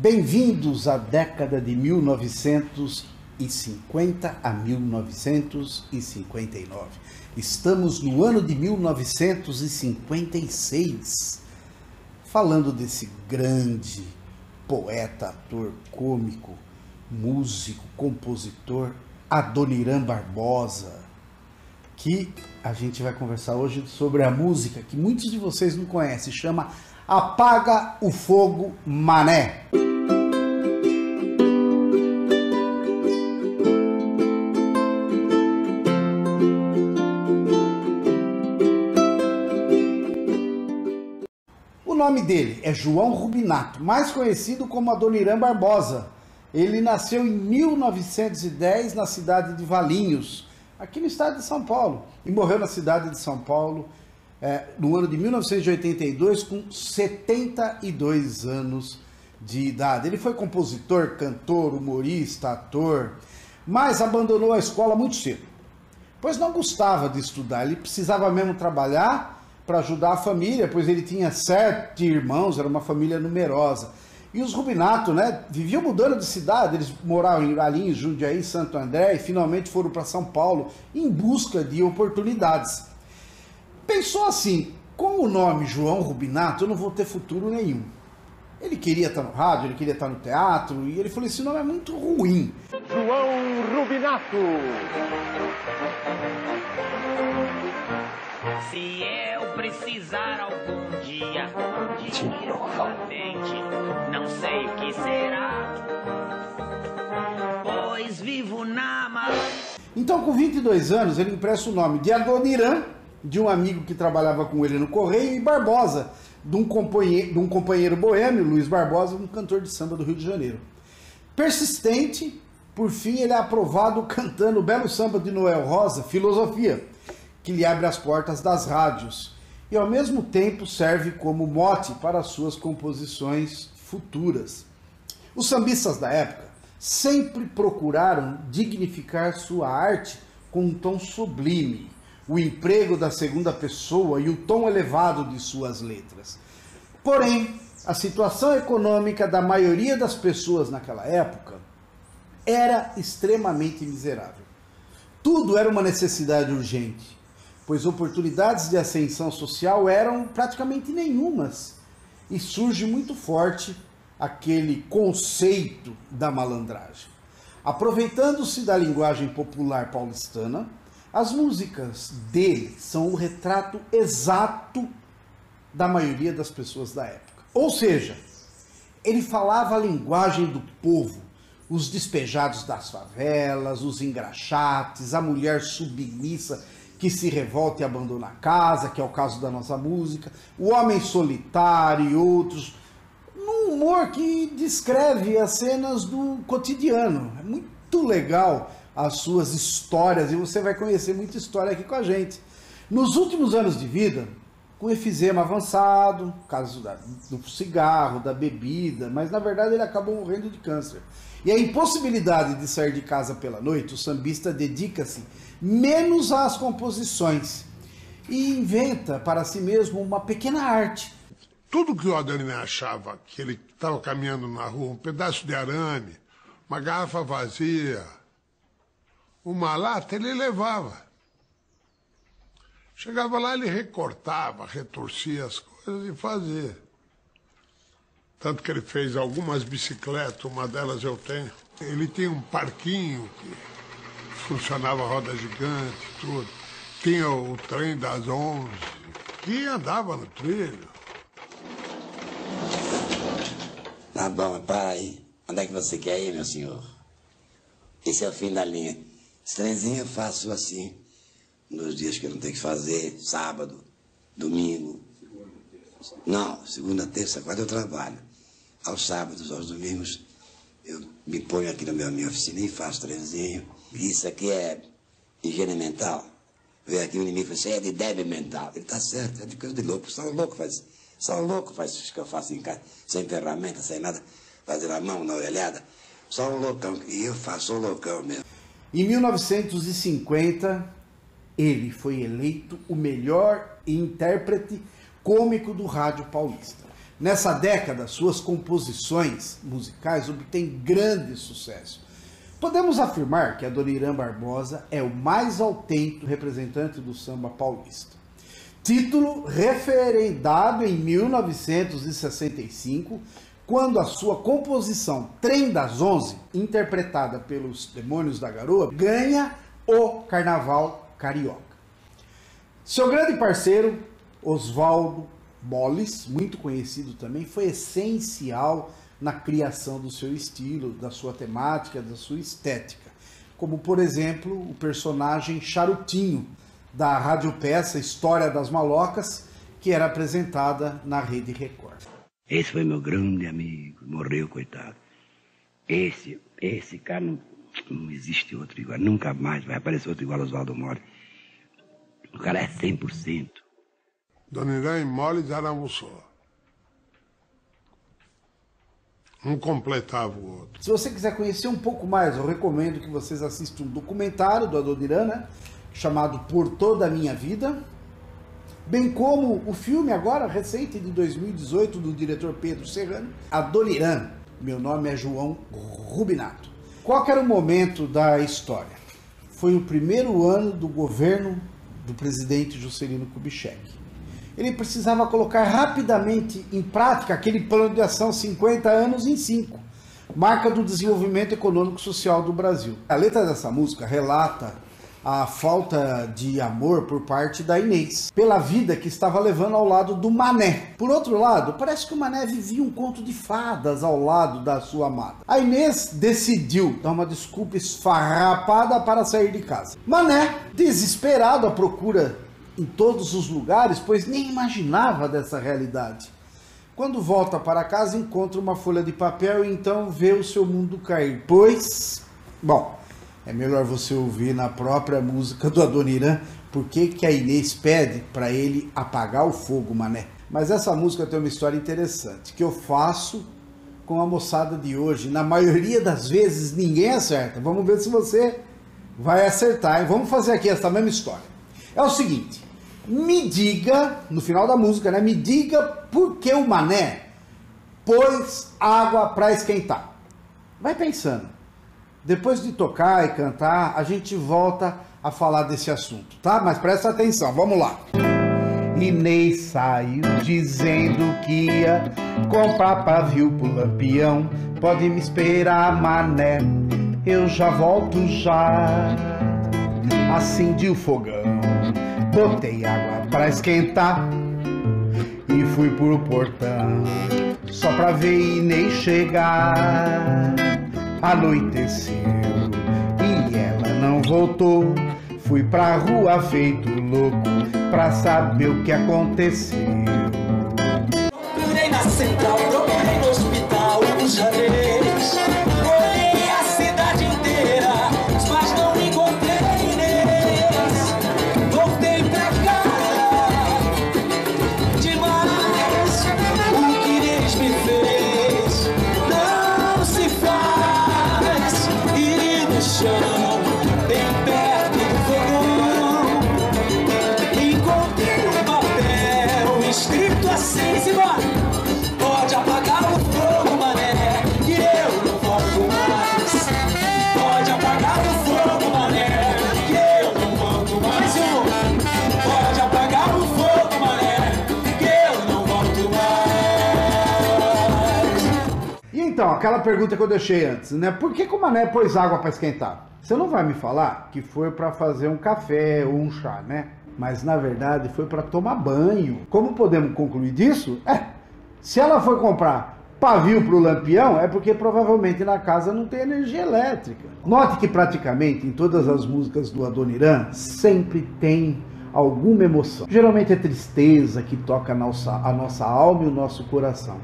Bem-vindos à década de 1950 a 1959. Estamos no ano de 1956, falando desse grande poeta, ator, cômico, músico, compositor Adoniran Barbosa, que a gente vai conversar hoje sobre a música que muitos de vocês não conhecem, chama Apaga o Fogo Mané. Nome dele é João Rubinato, mais conhecido como Adoniran Barbosa. Ele nasceu em 1910 na cidade de Valinhos, aqui no estado de São Paulo, e morreu na cidade de São Paulo é, no ano de 1982 com 72 anos de idade. Ele foi compositor, cantor, humorista, ator, mas abandonou a escola muito cedo, pois não gostava de estudar. Ele precisava mesmo trabalhar para ajudar a família, pois ele tinha sete irmãos, era uma família numerosa. E os Rubinato, né, viviam mudando de cidade, eles moravam em Valinhos, Jundiaí, Santo André e finalmente foram para São Paulo em busca de oportunidades. Pensou assim, com o nome João Rubinato eu não vou ter futuro nenhum. Ele queria estar no rádio, ele queria estar no teatro, e ele falou: esse nome é muito ruim. João Rubinato. Se eu precisar algum dia de ir novamente, não sei o que será, pois vivo na mal. Então, com 22 anos, ele empresta o nome de Adoniran, de um amigo que trabalhava com ele no Correio, e Barbosa, de um companheiro, de um companheiro boêmio, Luiz Barbosa, um cantor de samba do Rio de Janeiro. Persistente, por fim, ele é aprovado cantando o belo samba de Noel Rosa, Filosofia, que lhe abre as portas das rádios e ao mesmo tempo serve como mote para as suas composições futuras. Os sambistas da época sempre procuraram dignificar sua arte com um tom sublime, o emprego da segunda pessoa e o tom elevado de suas letras. Porém, a situação econômica da maioria das pessoas naquela época era extremamente miserável. Tudo era uma necessidade urgente pois oportunidades de ascensão social eram praticamente nenhumas. E surge muito forte aquele conceito da malandragem. Aproveitando-se da linguagem popular paulistana, as músicas dele são o retrato exato da maioria das pessoas da época. Ou seja, ele falava a linguagem do povo, os despejados das favelas, os engraxates, a mulher submissa que se revolta e abandona a casa, que é o caso da nossa música, o homem solitário e outros, num humor que descreve as cenas do cotidiano. É muito legal as suas histórias e você vai conhecer muita história aqui com a gente. Nos últimos anos de vida, com efizema avançado, caso do cigarro, da bebida, mas na verdade ele acabou morrendo de câncer. E a impossibilidade de sair de casa pela noite, o sambista dedica-se menos às composições e inventa para si mesmo uma pequena arte. Tudo que o Adani achava que ele estava caminhando na rua, um pedaço de arame, uma garrafa vazia, uma lata, ele levava. Chegava lá, ele recortava, retorcia as coisas e fazia. Tanto que ele fez algumas bicicletas, uma delas eu tenho. Ele tinha um parquinho que funcionava a roda gigante, tudo. Tinha o trem das onze, que andava no trilho. Tá bom, para aí. Onde é que você quer ir, meu senhor? Esse é o fim da linha. Esse trenzinho eu faço assim, nos dias que eu não tenho que fazer, sábado, domingo. Não, segunda, terça, quarta eu trabalho aos sábados, aos domingos, eu me ponho aqui na minha, oficina e faço trenzinho. Isso aqui é higiene mental. Vem aqui o inimigo e fala, é de débil mental. Ele está certo, é de coisa de louco. Só um louco faz, só um louco faz isso que eu faço em casa, sem ferramenta, sem nada, fazer a mão na orelhada. Só um loucão, e eu faço um loucão mesmo. Em 1950, ele foi eleito o melhor intérprete cômico do rádio paulista. Nessa década, suas composições musicais obtêm grande sucesso. Podemos afirmar que Adoniran Barbosa é o mais autêntico representante do samba paulista. Título referendado em 1965, quando a sua composição Trem das Onze, interpretada pelos Demônios da Garoa, ganha o Carnaval Carioca. Seu grande parceiro, Oswaldo Molles, muito conhecido também, foi essencial na criação do seu estilo, da sua temática, da sua estética. Como, por exemplo, o personagem Charutinho, da radiopeça História das Malocas, que era apresentada na Rede Record. Esse foi meu grande amigo, morreu, coitado. Esse, esse cara não, não existe outro igual, nunca mais vai aparecer outro igual Oswaldo Mori. O cara é 100%. Dona Irã e Moles eram um completava o outro. Se você quiser conhecer um pouco mais, eu recomendo que vocês assistam um documentário do Adoniran, né, chamado Por Toda a Minha Vida, bem como o filme agora, recente, de 2018, do diretor Pedro Serrano, Adoniran. Meu nome é João Rubinato. Qual era o momento da história? Foi o primeiro ano do governo do presidente Juscelino Kubitschek. Ele precisava colocar rapidamente em prática aquele plano de ação 50 anos em 5, marca do desenvolvimento econômico social do Brasil. A letra dessa música relata a falta de amor por parte da Inês, pela vida que estava levando ao lado do Mané. Por outro lado, parece que o Mané vivia um conto de fadas ao lado da sua amada. A Inês decidiu dar uma desculpa esfarrapada para sair de casa. Mané, desesperado à procura em todos os lugares, pois nem imaginava dessa realidade. Quando volta para casa, encontra uma folha de papel e então vê o seu mundo cair. Pois, bom, é melhor você ouvir na própria música do Adoniran por que, que a Inês pede para ele apagar o fogo, mané. Mas essa música tem uma história interessante que eu faço com a moçada de hoje. Na maioria das vezes ninguém acerta. Vamos ver se você vai acertar. E vamos fazer aqui essa mesma história. É o seguinte: me diga, no final da música, né? Me diga por que o mané pôs água para esquentar. Vai pensando. Depois de tocar e cantar, a gente volta a falar desse assunto, tá? Mas presta atenção, vamos lá. Inês saiu dizendo que ia comprar pavio pro lampião. Pode me esperar, mané, eu já volto já. Acendi o fogão, botei água pra esquentar e fui pro portão só pra ver Inês chegar. Anoiteceu e ela não voltou. Fui pra rua feito louco pra saber o que aconteceu. Aquela pergunta que eu deixei antes, né? Por que, que o mané pôs água para esquentar? Você não vai me falar que foi para fazer um café ou um chá, né? Mas na verdade foi para tomar banho. Como podemos concluir disso? É, se ela foi comprar pavio para o lampião, é porque provavelmente na casa não tem energia elétrica. Note que praticamente em todas as músicas do Adoniran sempre tem alguma emoção. Geralmente é tristeza que toca a nossa, a nossa alma e o nosso coração.